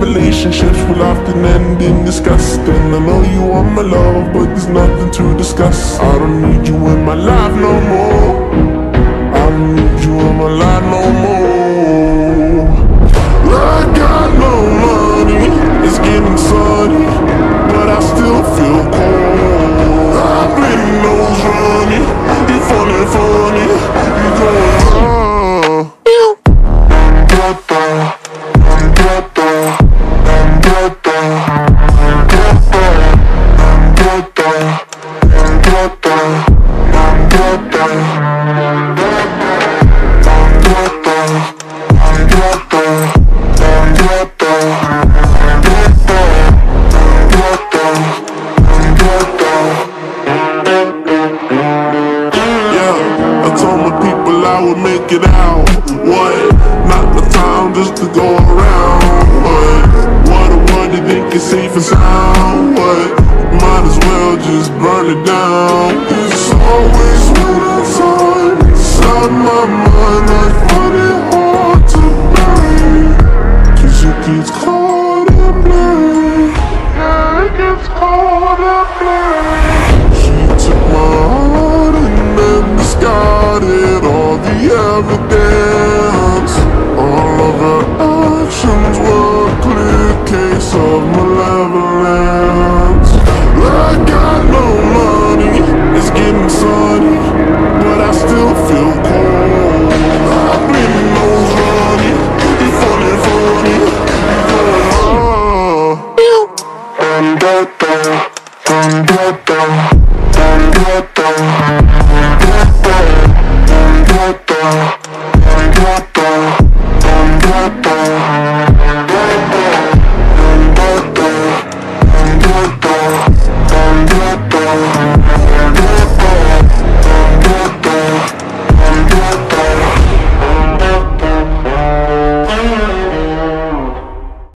relationships will often end in disgust And I know you want my love, but there's nothing to discuss. I don't need you in my life no more. I don't need you in my life no more. I got no money, it's getting sunny But I still feel cold. I've been nose running, you funny, funny would make it out. What? Not the time just to go around. What? What a what you think is safe and sound? What? Might as well just burn it down. It's always when I time inside my mind. I find it hard to breathe. Cause it gets caught evidence. All of her actions were a clear case of malevolence. I got no money, it's getting sunny, but I still feel cold. I've been nose running, funny, funny, da, da, da,